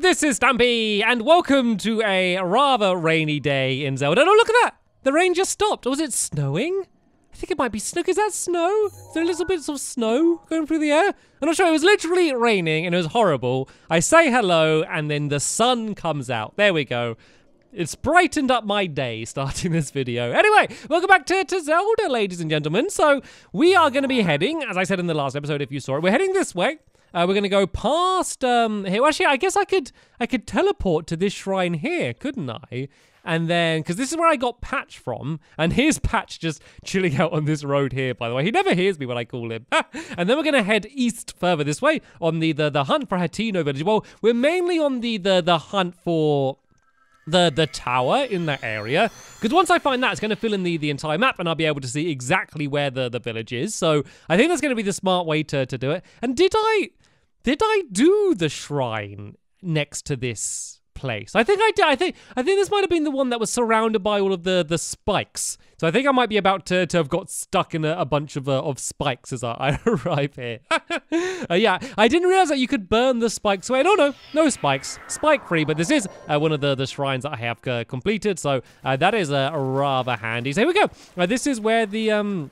this is Stampy, and welcome to a rather rainy day in Zelda. Oh, look at that! The rain just stopped. Was it snowing? I think it might be snow. Is that snow? Is there little bits of snow going through the air? I'm not sure. It was literally raining and it was horrible. I say hello, and then the sun comes out. There we go. It's brightened up my day starting this video. Anyway, welcome back to, to Zelda, ladies and gentlemen. So, we are going to be heading, as I said in the last episode, if you saw it, we're heading this way. Uh, we're gonna go past um here. Well, actually, I guess I could I could teleport to this shrine here, couldn't I? And then, because this is where I got Patch from, and here's Patch just chilling out on this road here. By the way, he never hears me when I call him. and then we're gonna head east further this way on the the, the hunt for Hateno Village. Well, we're mainly on the the the hunt for the the tower in that area. Because once I find that it's going to fill in the the entire map and I'll be able to see exactly where the the village is. So I think that's going to be the smart way to to do it. And did I did I do the shrine next to this place? I think I did. I think I think this might have been the one that was surrounded by all of the the spikes. So I think I might be about to, to have got stuck in a, a bunch of uh, of spikes as I, I arrive here. uh, yeah, I didn't realize that you could burn the spikes away. No, no, no spikes, spike free. But this is uh, one of the the shrines that I have uh, completed, so uh, that is uh, rather handy. So here we go. Uh, this is where the um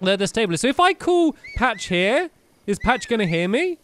the, the stable is. So if I call Patch here, is Patch gonna hear me?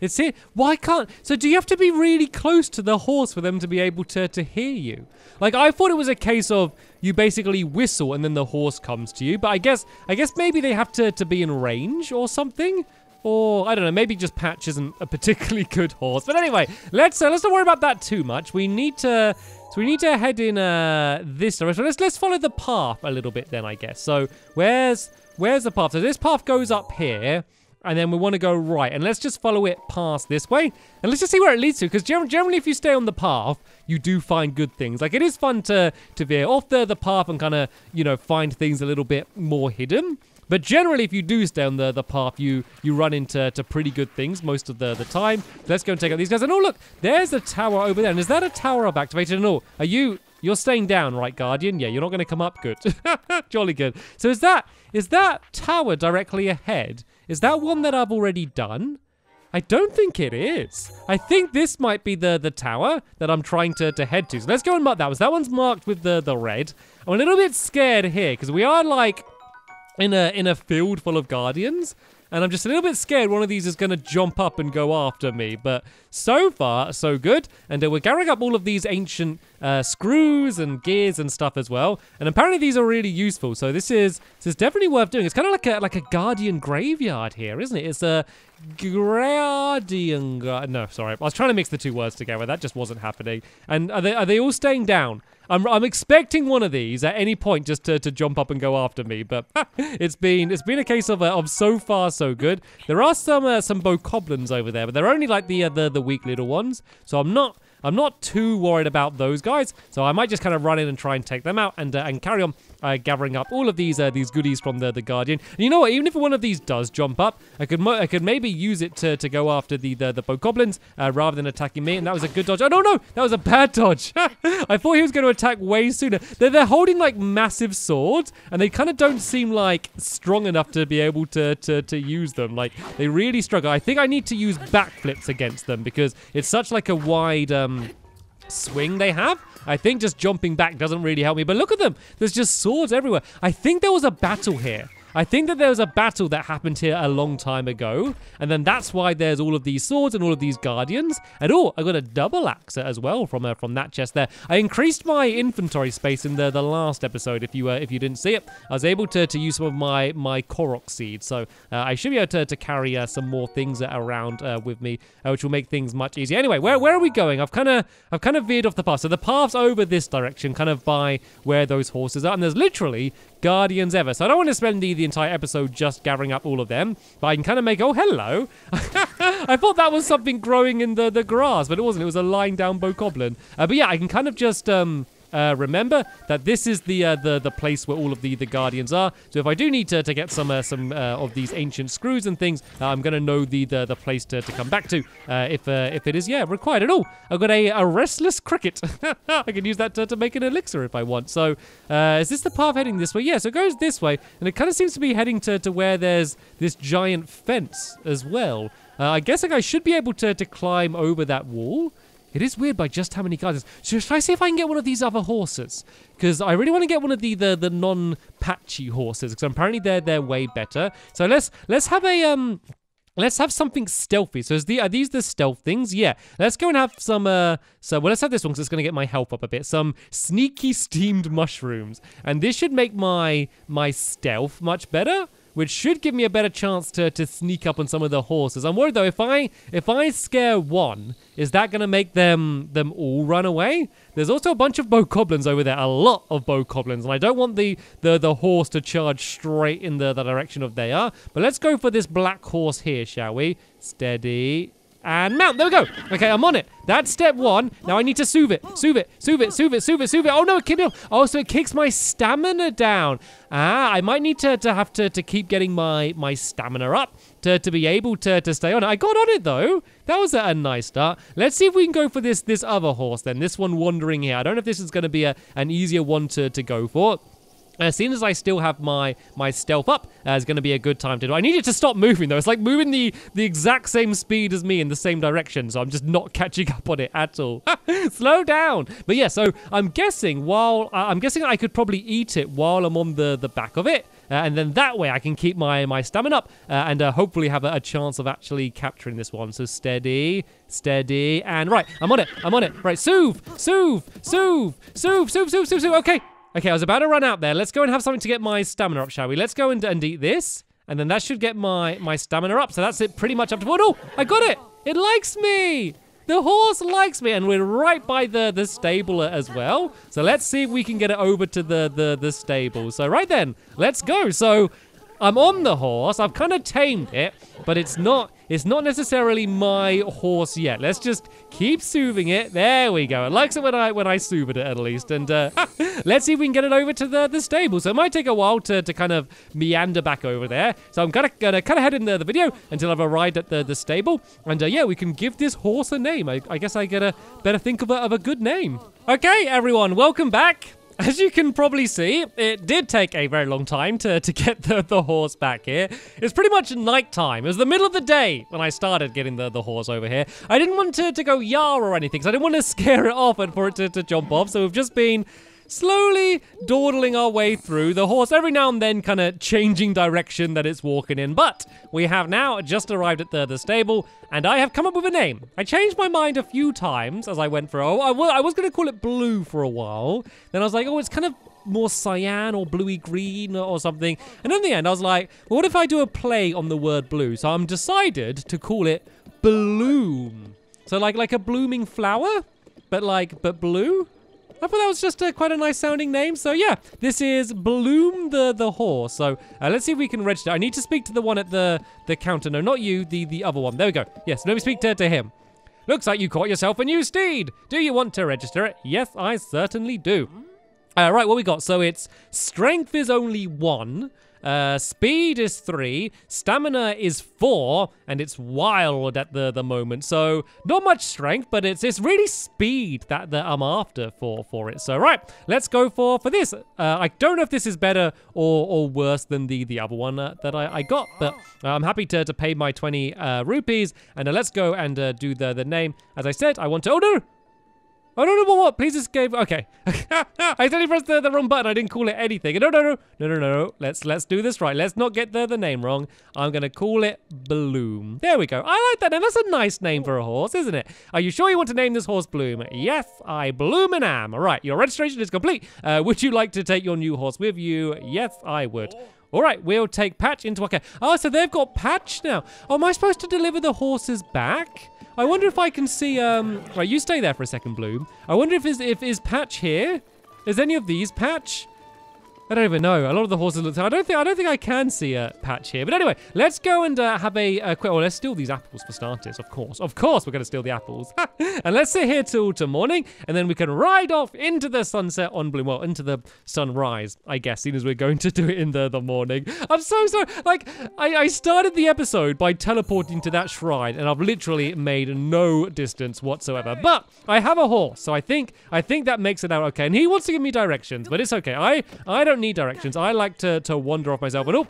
It's here. Why can't? So do you have to be really close to the horse for them to be able to to hear you? Like I thought it was a case of you basically whistle and then the horse comes to you. But I guess I guess maybe they have to to be in range or something. Or I don't know, maybe just Patch isn't a particularly good horse. But anyway, let's uh, let's not worry about that too much. We need to so we need to head in uh, this direction. Let's let's follow the path a little bit then, I guess. So where's where's the path? So this path goes up here and then we want to go right. And let's just follow it past this way. And let's just see where it leads to. Because generally, if you stay on the path, you do find good things. Like, it is fun to, to veer off the, the path and kind of, you know, find things a little bit more hidden. But generally, if you do stay on the, the path, you you run into to pretty good things most of the, the time. Let's go and take out these guys. And oh, look, there's a tower over there. And is that a tower I've activated? No. Are you... You're staying down, right, Guardian? Yeah, you're not going to come up. Good. Jolly good. So is that is that tower directly ahead? Is that one that I've already done? I don't think it is. I think this might be the, the tower that I'm trying to, to head to. So let's go and mark that one. that one's marked with the, the red. I'm a little bit scared here because we are like in a in a field full of guardians. And I'm just a little bit scared one of these is going to jump up and go after me. But so far, so good. And uh, we're gathering up all of these ancient uh, screws and gears and stuff as well. And apparently these are really useful. So this is this is definitely worth doing. It's kind of like a like a guardian graveyard here, isn't it? It's a guardian. No, sorry, I was trying to mix the two words together. That just wasn't happening. And are they are they all staying down? I'm, I'm expecting one of these at any point just to, to jump up and go after me, but it's been it's been a case of uh, of so far so good. There are some uh, some bokoblins over there, but they're only like the uh, the the weak little ones, so I'm not I'm not too worried about those guys. So I might just kind of run in and try and take them out and uh, and carry on uh, gathering up all of these uh, these goodies from the the Guardian. And you know what? Even if one of these does jump up, I could I could maybe use it to, to go after the the, the bokoblins uh, rather than attacking me. And that was a good dodge. Oh no no, that was a bad dodge. I thought he was going to attack way sooner. They're they're holding like massive swords, and they kind of don't seem like strong enough to be able to to to use them. Like they really struggle. I think I need to use backflips against them because it's such like a wide um swing they have. I think just jumping back doesn't really help me. But look at them. There's just swords everywhere. I think there was a battle here. I think that there was a battle that happened here a long time ago, and then that's why there's all of these swords and all of these guardians. And oh, I got a double axe as well from uh, from that chest there. I increased my inventory space in the the last episode. If you uh, if you didn't see it, I was able to, to use some of my my korok seeds, so uh, I should be able to, to carry uh, some more things around uh, with me, uh, which will make things much easier. Anyway, where where are we going? I've kind of I've kind of veered off the path. So the path's over this direction, kind of by where those horses are, and there's literally guardians ever. So I don't want to spend the, the entire episode just gathering up all of them, but I can kind of make, oh, hello. I thought that was something growing in the, the grass, but it wasn't. It was a lying down bokoblin. Uh, but yeah, I can kind of just um, uh, remember that this is the, uh, the the place where all of the, the guardians are. So if I do need to, to get some uh, some uh, of these ancient screws and things, uh, I'm gonna know the the, the place to, to come back to uh, if if it is yeah required at all. I've got a, a restless cricket. I can use that to, to make an elixir if I want. So is this the path heading this way? Yeah, so it goes this way, and it kind of seems to be heading to, to where there's this giant fence as well. I guess like, I should be able to, to climb over that wall It is weird by just how many guys. So should I see if I can get one of these other horses? Because I really want to get one of the the, the non-patchy horses. Because apparently they're they're way better. So let's let's have a um. Let's have something stealthy. So is the, are these the stealth things? Yeah. Let's go and have some, uh, so, well, let's have this one because it's going to get my health up a bit. Some sneaky steamed mushrooms. And this should make my, my stealth much better which should give me a better chance to, to sneak up on some of the horses. I'm worried though if I if I scare one, is that gonna make them them all run away? There's also a bunch of bokoblins over there, a lot of bokoblins, and I don't want the the the horse to charge straight in the, the direction of they are. But let's go for this black horse here, shall we? Steady and mount. There we go. Okay, I'm on it. That's step one. Now I need to soothe it. Soothe it. Soothe it. Soothe it. Soothe it. Soothe it. Oh no, it kicked Oh, so it kicks my stamina down. Ah, I might need to, to have to, to keep getting my, my stamina up to, to be able to, to stay on it. I got on it though. That was a, a nice start. Let's see if we can go for this this other horse then. This one wandering here. I don't know if this is going to be a, an easier one to, to go for. As soon as I still have my my stealth up, uh, is going to be a good time to do. I need it to stop moving though. It's like moving the the exact same speed as me in the same direction, so I'm just not catching up on it at all. Slow down. But yeah, so I'm guessing while uh, I'm guessing I could probably eat it while I'm on the the back of it. Uh, and then that way I can keep my, my stamina up uh, and uh, hopefully have a, a, chance of actually capturing this one. So steady, steady, and right, I'm on it, I'm on it. Right, soothe, soothe, soothe, soothe, soothe, soothe, soothe, soothe. Okay, Okay, I was about to run out there. Let's go and have something to get my stamina up, shall we? Let's go and, and eat this. And then that should get my, my stamina up. So that's it pretty much up to... Oh, no! I got it! It likes me! The horse likes me, and we're right by the, the stable as well. So let's see if we can get it over to the, the, the stable. So right then, let's go. So I'm on the horse. I've kind of tamed it, but it's not it's not necessarily my horse yet. Let's just keep soothing it. There we go. It likes it when I when I soothe it at least. And uh, let's see if we can get it over to the, the stable. So it might take a while to, to kind of meander back over there. So I'm kind of gonna kind of head in the, the video until I've arrived at the, the stable. And uh, yeah, we can give this horse a name. I, I guess I gotta better think of a, of a good name. Okay, everyone, welcome back. As you can probably see, it did take a very long time to, to get the, the horse back here. It's pretty much night time. It was the middle of the day when I started getting the, the horse over here. I didn't want to, to go yar or anything, so I didn't want to scare it off and for it to, to jump off. So we've just been slowly dawdling our way through. The horse every now and then kind of changing direction that it's walking in. But we have now just arrived at the, the stable, and I have come up with a name. I changed my mind a few times as I went through. Oh, I, I was going to call it Blue for a while. Then I was like, oh, it's kind of more cyan or bluey green or something. And in the end, I was like, well, what if I do a play on the word blue? So I'm decided to call it Bloom. So like like a blooming flower, but like but blue. I thought that was just a, quite a nice sounding name. So yeah, this is Bloom the the horse. So uh, let's see if we can register. I need to speak to the one at the the counter. No, not you. The the other one. There we go. Yes, let me speak to, to him. Looks like you caught yourself a new steed. Do you want to register it? Yes, I certainly do. Uh, right, what we got? So it's strength is only one. Uh, speed is three, stamina is four, and it's wild at the, the moment. So not much strength, but it's it's really speed that, that I'm after for for it. So right, let's go for for this. Uh, I don't know if this is better or or worse than the the other one uh, that I, I got, but I'm happy to to pay my 20 uh, rupees. And uh, let's go and uh, do the the name. As I said, I want to. Oh no! Oh, no, no, what? Please escape. Okay. I accidentally pressed the, the wrong button. I didn't call it anything. No, no, no. No, no, no, no. Let's, let's do this right. Let's not get the, the name wrong. I'm going to call it Bloom. There we go. I like that name. That's a nice name for a horse, isn't it? Are you sure you want to name this horse Bloom? Yes, I bloom and am. All right. Your registration is complete. Uh, would you like to take your new horse with you? Yes, I would. All right, we'll take Patch into our care. Oh, so they've got Patch now. Oh, am I supposed to deliver the horses back? I wonder if I can see, um, right, you stay there for a second, Bloom. I wonder if is, if is Patch here? Is any of these Patch? I don't even know. A lot of the horses look. I don't think. I don't think I can see a patch here. But anyway, let's go and uh, have a, a quick. Well, let's steal these apples for starters. Of course, of course, we're going to steal the apples. and let's sit here till till morning, and then we can ride off into the sunset on Bloom. Well, into the sunrise, I guess. Seeing as we're going to do it in the the morning. I'm so sorry. Like I, I started the episode by teleporting to that shrine, and I've literally made no distance whatsoever. But I have a horse, so I think I think that makes it out okay. And he wants to give me directions, but it's okay. I I don't don't need directions. I like to, to wander off myself. And oh,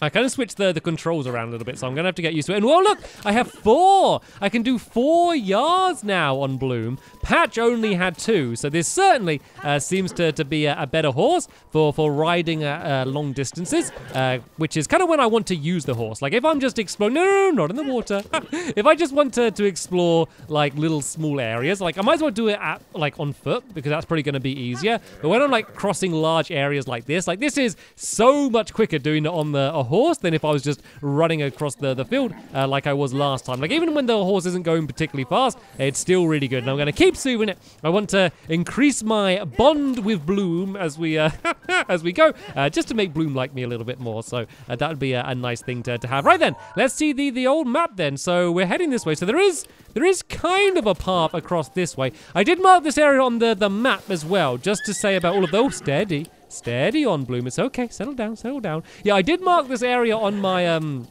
I kind of switched the, the controls around a little bit, so I'm going to have to get used to it. And whoa, look, I have four. I can do four yards now on Bloom. Patch only had two, so this certainly uh, seems to, to be a, a, better horse for, for riding uh, uh, long distances, uh, which is kind of when I want to use the horse. Like if I'm just exploring, no, no, no, not in the water. if I just want to, to explore like little small areas, like I might as well do it at like on foot because that's probably going to be easier. But when I'm like crossing large areas like this, like this is so much quicker doing it on the horse than if I was just running across the, the field uh, like I was last time. Like even when the horse isn't going particularly fast, it's still really good. And I'm going to keep soothing it. I want to increase my bond with Bloom as we uh, as we go, uh, just to make Bloom like me a little bit more. So uh, that would be a, a, nice thing to, to have. Right then, let's see the the old map then. So we're heading this way. So there is there is kind of a path across this way. I did mark this area on the the map as well, just to say about all of those. Steady. Steady on, Bloom. It's okay. Settle down, settle down. Yeah, I did mark this area on my um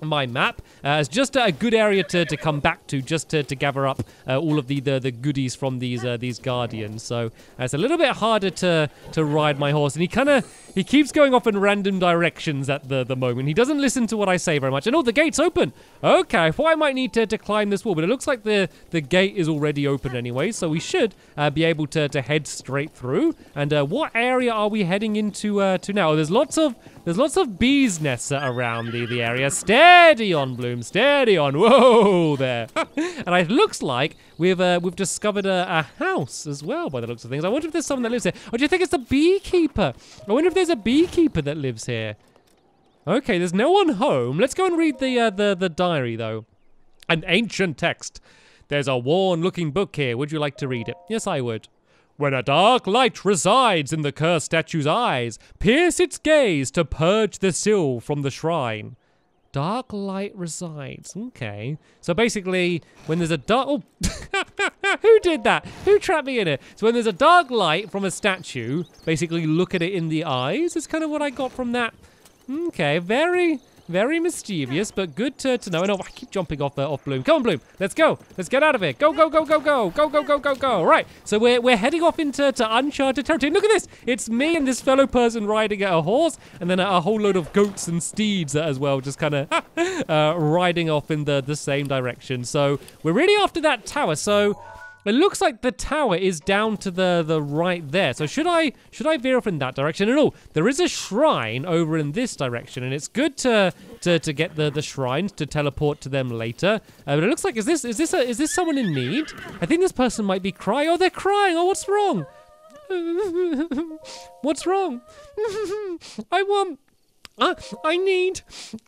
my map. Uh, as just a good area to, to come back to just to, to gather up uh, all of the, the, the goodies from these uh, these guardians. So uh, it's a little bit harder to to ride my horse and he kind of he keeps going off in random directions at the the moment. He doesn't listen to what I say very much. And oh the gate's open! Okay well I might need to, to climb this wall? But it looks like the the gate is already open anyway so we should uh, be able to, to head straight through. And uh, what area are we heading into to now? Oh, there's lots of there's lots of bees nests around the, the area. Steady on, Bloom. Steady on. Whoa there. and it looks like we've uh, we've discovered a, a, house as well by the looks of things. I wonder if there's someone that lives here. Or do you think it's a beekeeper? I wonder if there's a beekeeper that lives here. Okay, there's no one home. Let's go and read the uh, the the diary though. An ancient text. There's a worn-looking book here. Would you like to read it? Yes, I would. When a dark light resides in the cursed statue's eyes, pierce its gaze to purge the sill from the shrine. Dark light resides. Okay. So basically, when there's a dark... Oh, who did that? Who trapped me in it? So when there's a dark light from a statue, basically look at it in the eyes. Is kind of what I got from that. Okay, very very mischievous, but good to, to know. And oh, I keep jumping off uh, off Bloom. Come on, Bloom. Let's go. Let's get out of here. Go, go, go, go, go. Go, go, go, go, go. Right. So we're, we're heading off into to uncharted territory. Look at this. It's me and this fellow person riding at a horse and then a, a whole load of goats and steeds as well, just kind of uh, riding off in the, the same direction. So we're really after that tower. So it looks like the tower is down to the, the right there. So should I should I veer off in that direction? And oh, there is a shrine over in this direction, and it's good to to, to get the, the shrines to teleport to them later. Uh, but it looks like is this is this a, is this someone in need? I think this person might be crying. Oh, they're crying. Oh, what's wrong? what's wrong? I want. Uh, I need.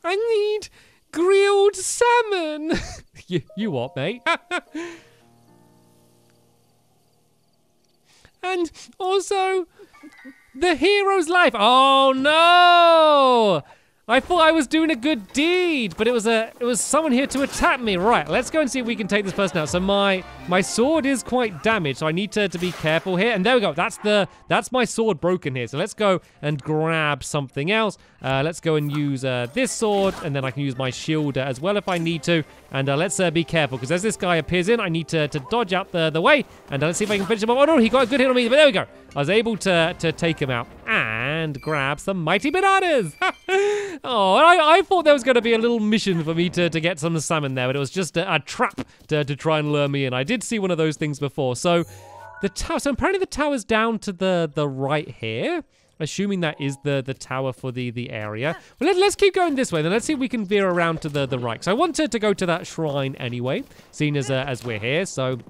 I need grilled salmon. you, you what, mate? And also, the hero's life. Oh no! I thought I was doing a good deed, but it was a it was someone here to attack me. Right, let's go and see if we can take this person out. So my my sword is quite damaged, so I need to, to be careful here. And there we go. That's the that's my sword broken here. So let's go and grab something else. Uh, let's go and use uh, this sword, and then I can use my shield as well if I need to. And uh, let's uh, be careful, because as this guy appears in, I need to, to dodge out the, the way. And uh, let's see if I can finish him off. Oh no, he got a good hit on me, but there we go. I was able to, to take him out and grab some mighty bananas. oh, I, I thought there was going to be a little mission for me to, to get some salmon there, but it was just a, a trap to, to try and lure me in. I did see one of those things before. So the tower, so apparently the tower's down to the, the right here. Assuming that is the, the tower for the, the area. Well, let, us keep going this way. Then let's see if we can veer around to the, the right. So I wanted to go to that shrine anyway, seeing as, uh, as we're here. So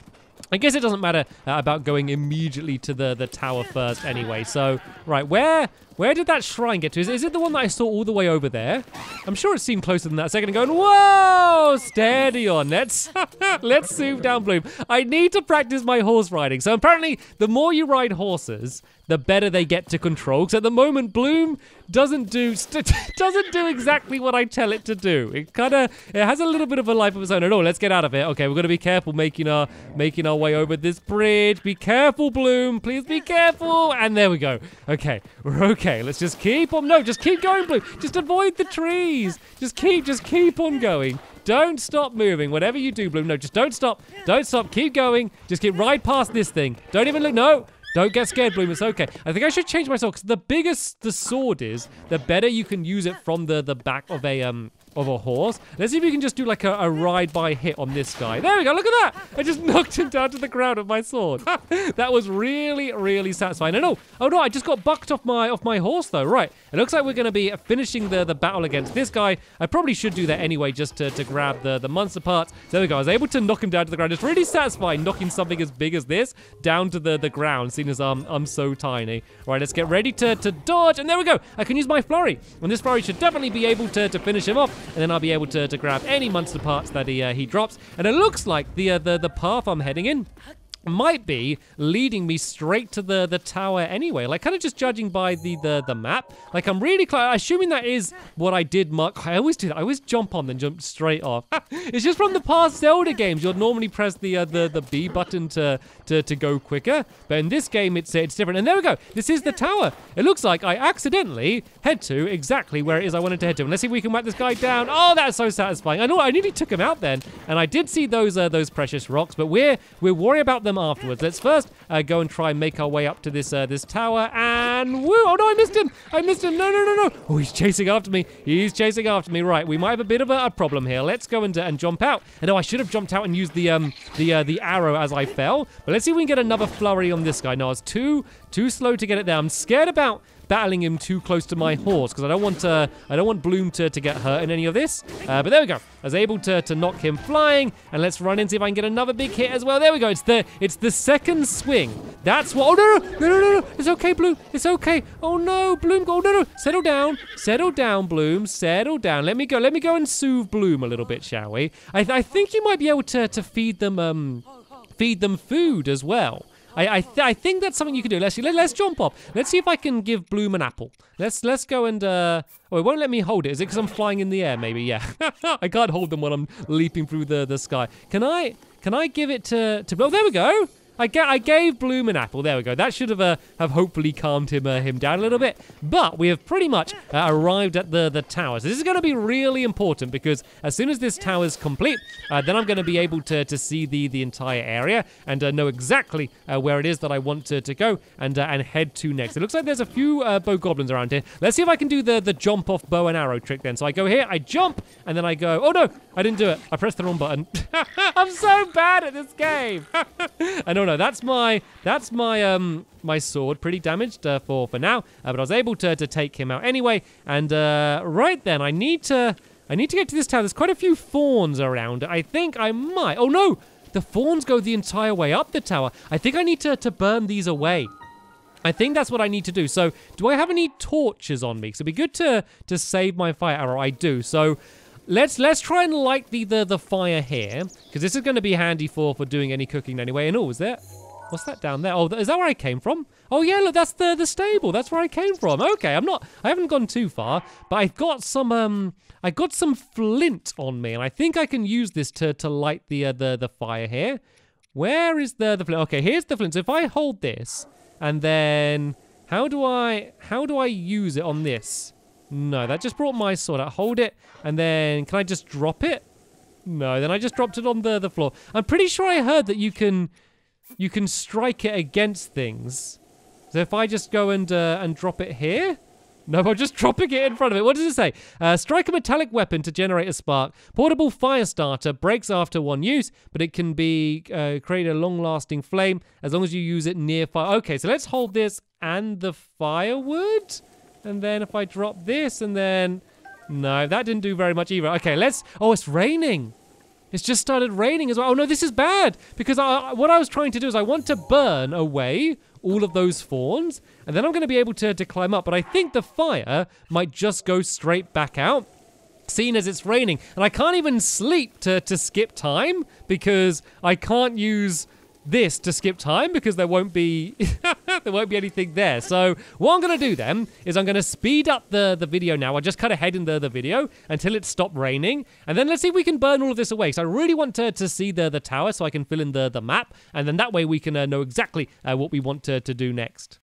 I guess it doesn't matter uh, about going immediately to the, the tower first anyway. So, right, where where did that shrine get to? Is, is it the one that I saw all the way over there? I'm sure it seemed closer than that a second ago. And whoa, steady on. Let's, let's zoom down Bloom. I need to practice my horse riding. So apparently, the more you ride horses, the better they get to control. Because at the moment, Bloom doesn't do doesn't do exactly what I tell it to do. It kind of it has a little bit of a life of its own. Oh, let's get out of it. Okay, we're gonna be careful making our making our way over this bridge. Be careful, Bloom. Please be careful. And there we go. Okay, we're okay. Okay, let's just keep on. No, just keep going, Bloom. Just avoid the trees. Just keep, just keep on going. Don't stop moving. Whatever you do, Bloom. No, just don't stop. Don't stop. Keep going. Just keep right past this thing. Don't even look. No. Don't get scared, Bloom. It's okay. I think I should change my sword because the bigger the sword is, the better you can use it from the the back of a um of a horse. Let's see if we can just do like a, a ride by hit on this guy. There we go. Look at that. I just knocked him down to the ground with my sword. that was really, really satisfying. And oh, oh no, I just got bucked off my off my horse though. Right. It looks like we're going to be finishing the, the battle against this guy. I probably should do that anyway just to, to grab the, the monster parts. There we go. I was able to knock him down to the ground. It's really satisfying knocking something as big as this down to the, the ground, seeing as I'm, I'm so tiny. All right, let's get ready to, to dodge. And there we go. I can use my flurry. And this flurry should definitely be able to, to finish him off. And then I'll be able to, to grab any monster parts that he, uh, he drops. And it looks like the, uh, the, the path I'm heading in might be leading me straight to the the tower anyway. Like kind of just judging by the the the map. Like i'm really close assuming that is what i did mark. I always do that. I always jump on then jump straight off. It's just from the past zelda games. You'll normally press the uh, the the b button to to to go quicker. But in this game it's it's different. And there we go. This is the tower. It looks like i accidentally head to exactly where it is i wanted to head to. And let's see if we can whack this guy down. Oh that's so satisfying. I know i nearly took him out then. And i did see those uh, those precious rocks. But we're we're worried about them afterwards. Let's first uh, go and try and make our way up to this uh, this tower. And woo! Oh no, I missed him! I missed him! No, no, no, no! Oh, he's chasing after me. He's chasing after me. Right, we might have a bit of a, a problem here. Let's go and, uh, and jump out. And oh, I should have jumped out and used the um the uh, the arrow as I fell. But let's see if we can get another flurry on this guy. No, I was too too slow to get it there. I'm scared about battling him too close to my horse because I don't want uh, I don't want Bloom to, to get hurt in any of this. Uh, but there we go. I was able to, to knock him flying, and let's run and see if I can get another big hit as well. There we go. It's the it's the second swing. That's what. Oh no no no no no! It's okay, Bloom. It's okay. Oh no, Bloom. Oh no no. Settle down. Settle down, Bloom. Settle down. Let me go. Let me go and soothe Bloom a little bit, shall we? I, th I think you might be able to to feed them um feed them food as well. I I, th I, think that's something you can do. Let's let, let's jump up. Let's see if I can give Bloom an apple. Let's let's go and uh oh it won't let me hold it. Is it because I'm flying in the air? Maybe yeah. I can't hold them when I'm leaping through the the sky. Can I can I give it to to? Oh there we go. I, ga- I gave Bloom an apple. There we go. That should have uh, have hopefully calmed him uh, him down a little bit. But we have pretty much uh, arrived at the the tower. So this is going to be really important because as soon as this tower is complete, uh, then I'm going to be able to to see the the entire area and uh, know exactly uh, where it is that I want to, to go and and head to next. It looks like there's a few bokoblins around here. Let's see if I can do the the jump off bow and arrow trick then. So I go here, I jump, and then I go. Oh no, I didn't do it. I pressed the wrong button. I'm so bad at this game. I don't know. That's my that's my um my sword, pretty damaged uh, for for now. Uh, but I was able to to take him out anyway. And uh, right then, I need to I need to get to this town. There's quite a few fawns around. I think I might. Oh no, the fawns go the entire way up the tower. I think I need to to burn these away. I think that's what I need to do. So, do I have any torches on me? So, it'd be good to to save my fire arrow. I do. So, Let's let's try and light the the, the fire here because this is going to be handy for for doing any cooking anyway. And oh, is there? What's that down there? Oh, is that where I came from? Oh yeah, look, that's the the stable. That's where I came from. Okay, I'm not. I haven't gone too far, but I've got some um. I got some flint on me, and I think I can use this to to light the uh, the the fire here. Where is the the flint? Okay, here's the flint. So if I hold this, and then how do I how do I use it on this? No, that just brought my sword out. Hold it, and then can I just drop it? No, then I just dropped it on the, the floor. I'm pretty sure I heard that you can you can strike it against things. So if I just go and uh, and drop it here, no, I'm just dropping it in front of it. What does it say? Uh, strike a metallic weapon to generate a spark. Portable fire starter breaks after one use, but it can be uh, create a long-lasting flame as long as you use it near fire. Okay, so let's hold this and the firewood. And then if I drop this and then... No, that didn't do very much either. Okay, let's... Oh, it's raining. It's just started raining as well. Oh, no, this is bad. Because I, what I was trying to do is I want to burn away all of those fawns. And then I'm going to be able to, to climb up. But I think the fire might just go straight back out seen as it's raining. And I can't even sleep to, to skip time because I can't use this to skip time because there won't be there won't be anything there. So what I'm going to do then is I'm going to speed up the, the video now. I just cut ahead in the, the video until it stopped raining. And then let's see if we can burn all of this away. So I really want to, to see the, the tower so I can fill in the, the map. And then that way we can uh, know exactly uh, what we want to, to do next.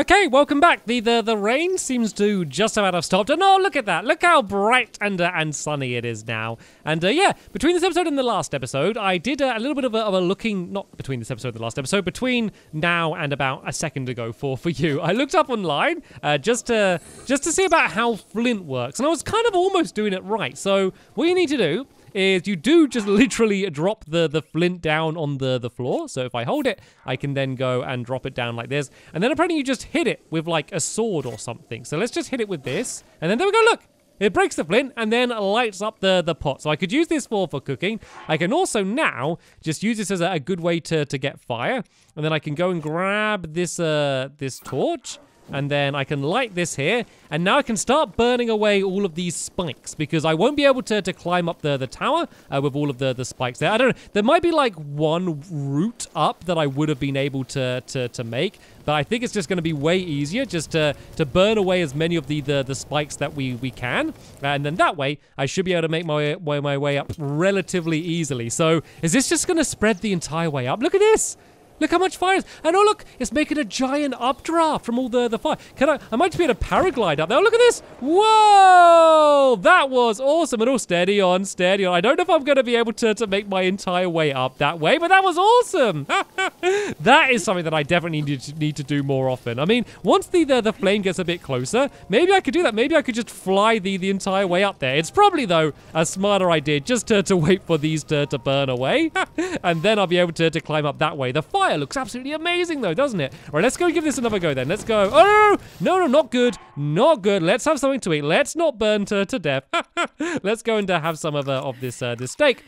Okay, welcome back. The, the the rain seems to just about have stopped. And oh, look at that. Look how bright and uh, and sunny it is now. And uh, yeah, between this episode and the last episode, I did uh, a little bit of a, of a, looking, not between this episode and the last episode, between now and about a second ago for for you. I looked up online uh, just to just to see about how flint works. And I was kind of almost doing it right. So what you need to do is you do just literally drop the, the flint down on the, the floor. So if I hold it, I can then go and drop it down like this. And then apparently you just hit it with like a sword or something. So let's just hit it with this. And then there we go, look. It breaks the flint and then lights up the, the pot. So I could use this for, for cooking. I can also now just use this as a, a good way to, to get fire. And then I can go and grab this uh, this torch and then I can light this here, and now I can start burning away all of these spikes, because I won't be able to, to climb up the, the tower uh, with all of the, the spikes there. I don't know, there might be like one route up that I would have been able to, to, to make, but I think it's just going to be way easier just to, to burn away as many of the, the, the spikes that we, we can, and then that way, I should be able to make my, my, my way up relatively easily. So, is this just going to spread the entire way up? Look at this! Look how much fire is. And oh, look, it's making a giant updraft from all the, the fire. Can I, I might be able to paraglide up there. Oh, look at this. Whoa, that was awesome. And all steady on, steady on. I don't know if I'm going to be able to, to make my entire way up that way, but that was awesome. that is something that I definitely need to, need to do more often. I mean, once the, the, the flame gets a bit closer, maybe I could do that. Maybe I could just fly the, the entire way up there. It's probably, though, a smarter idea just to, to wait for these to, to burn away. and then I'll be able to, to climb up that way. The fire fire looks absolutely amazing though, doesn't it? Right, let's go give this another go then. Let's go. Oh, no, no, not good. Not good. Let's have something to eat. Let's not burn to, to death. let's go and uh, have some of, uh, of this, uh, this steak.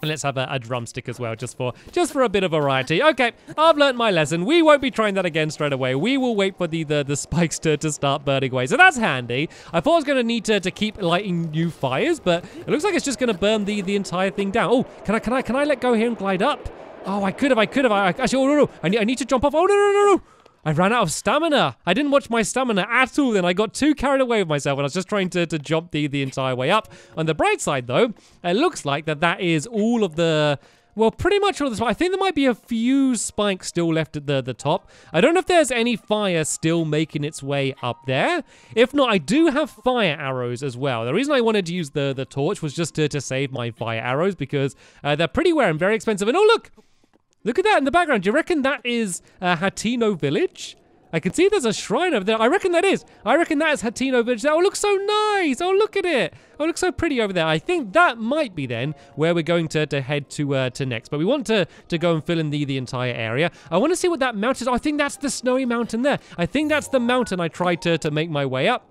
And let's have a, a, drumstick as well, just for just for a bit of variety. Okay, I've learned my lesson. We won't be trying that again straight away. We will wait for the the, the spikes to, to start burning away. So that's handy. I thought I was going to need to, to keep lighting new fires, but it looks like it's just going to burn the, the entire thing down. Oh, can I can I can I let go here and glide up? Oh, I could have, I could have. I, actually, oh, no, no. I need, I need to jump off. Oh, no, no, no, no. I ran out of stamina. I didn't watch my stamina at all, and I got too carried away with myself when I was just trying to, to jump the, the entire way up. On the bright side, though, it looks like that that is all of the... Well, pretty much all of this. I think there might be a few spikes still left at the, the top. I don't know if there's any fire still making its way up there. If not, I do have fire arrows as well. The reason I wanted to use the, the torch was just to, to save my fire arrows because uh, they're pretty rare and very expensive. And oh, look! Look at that in the background. Do you reckon that is uh, Hateno Village? I can see there's a shrine over there. I reckon that is. I reckon that is Hateno Village. Oh, looks so nice. Oh, look at it. Oh, it looks so pretty over there. I think that might be then where we're going to, to head to uh, to next. But we want to, to go and fill in the, the entire area. I want to see what that mountain is. Oh, I think that's the snowy mountain there. I think that's the mountain I tried to, to make my way up.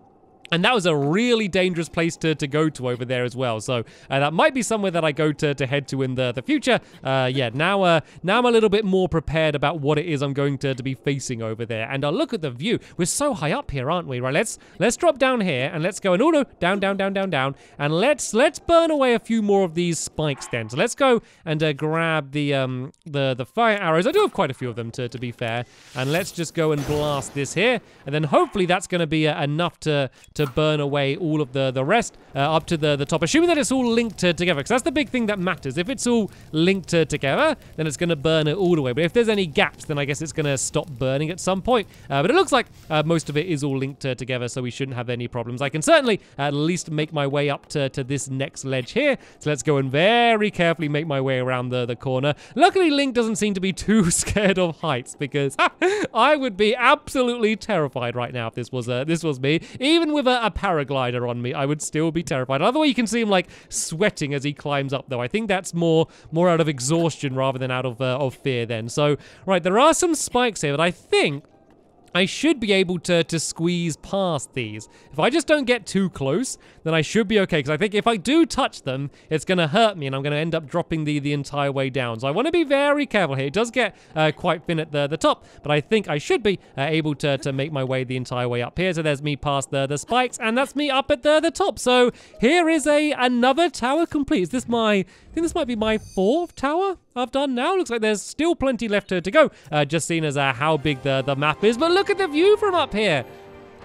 And that was a really dangerous place to, to go to over there as well. So uh, that might be somewhere that I go to, to head to in the, the future. Uh, yeah, now uh, now I'm a little bit more prepared about what it is I'm going to, to be facing over there. And I'll look at the view. We're so high up here, aren't we? Right, let's let's drop down here and let's go. And oh no, down, down, down, down, down. And let's let's burn away a few more of these spikes then. So let's go and uh, grab the um the the fire arrows. I do have quite a few of them to, to be fair. And let's just go and blast this here. And then hopefully that's going to be uh, enough to to burn away all of the, the rest uh, up to the, the top, assuming that it's all linked to, together, because that's the big thing that matters. If it's all linked to, together, then it's going to burn it all the way. But if there's any gaps, then I guess it's going to stop burning at some point. Uh, but it looks like uh, most of it is all linked to, together, so we shouldn't have any problems. I can certainly at least make my way up to, to this next ledge here. So let's go and very carefully make my way around the, the corner. Luckily, Link doesn't seem to be too scared of heights, because I would be absolutely terrified right now if this was uh, this was me. Even with a, a paraglider on me, I would still be terrified. Another way you can see him like sweating as he climbs up, though. I think that's more more out of exhaustion rather than out of uh, of fear. Then, so right, there are some spikes here, but I think I should be able to, to squeeze past these. If I just don't get too close, then I should be okay. Because I think if I do touch them, it's going to hurt me and I'm going to end up dropping the, the entire way down. So I want to be very careful here. It does get uh, quite thin at the, the top, but I think I should be uh, able to, to make my way the entire way up here. So there's me past the, the spikes and that's me up at the, the top. So here is a another tower complete. Is this my, I think this might be my fourth tower I've done now. Looks like there's still plenty left to, to go. Uh, just seeing as uh, how big the, the map is. But look at the view from up here.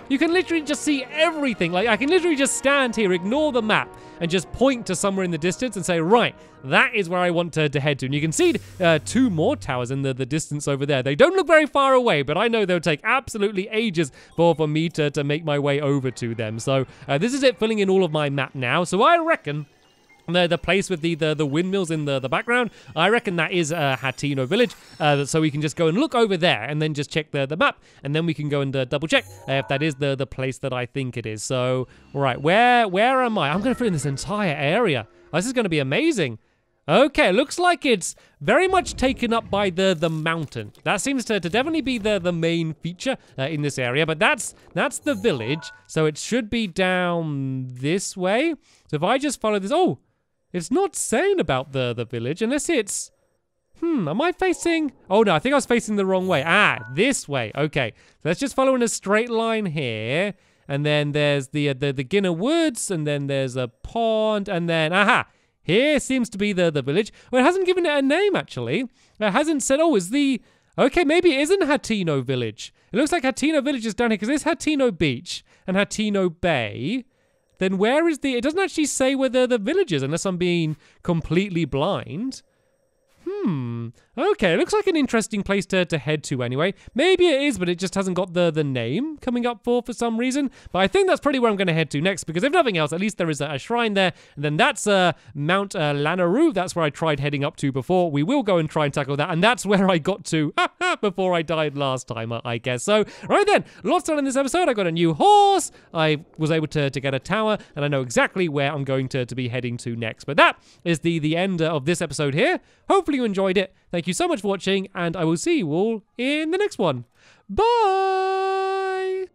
you can literally just see everything. Like, I can literally just stand here, ignore the map, and just point to somewhere in the distance and say, right, that is where I want to, to head to. And you can see uh, two more towers in the, the distance over there. They don't look very far away, but I know they'll take absolutely ages for, for me to, to make my way over to them. So uh, this is it filling in all of my map now. So I reckon the, the place with the, the, the windmills in the, the background, I reckon that is uh, Hateno Village. Uh, so we can just go and look over there and then just check the, the map. And then we can go and uh, double check if that is the, the place that I think it is. So, right, where where am I? I'm going to fill in this entire area. This is going to be amazing. Okay, looks like it's very much taken up by the the mountain. That seems to, to definitely be the the main feature uh, in this area. But that's that's the village, so it should be down this way. So if I just follow this, oh, it's not saying about the the village unless it's. Hmm, am I facing? Oh no, I think I was facing the wrong way. Ah, this way. Okay, so let's just follow in a straight line here, and then there's the uh, the the Ginner Woods, and then there's a pond, and then aha, here seems to be the, the village. Well, it hasn't given it a name, actually. It hasn't said, oh, is the... Okay, maybe it isn't Hateno Village. It looks like Hateno Village is down here, because there's Hateno Beach and Hateno Bay. Then where is the... It doesn't actually say where the, village is, unless I'm being completely blind. Hmm. Okay, it looks like an interesting place to, to head to anyway. Maybe it is, but it just hasn't got the, the name coming up for for some reason. But I think that's probably where I'm going to head to next because if nothing else, at least there is a, a shrine there. And then that's uh, Mount uh, Lanayru. That's where I tried heading up to before. We will go and try and tackle that. And that's where I got to before I died last time, I guess. So, right then, lots done in this episode. I got a new horse. I was able to, to get a tower. And I know exactly where I'm going to, to be heading to next. But that is the, the end of this episode here. Hopefully you enjoyed it. Thank you so much for watching, and I will see you all in the next one. Bye!